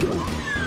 あ!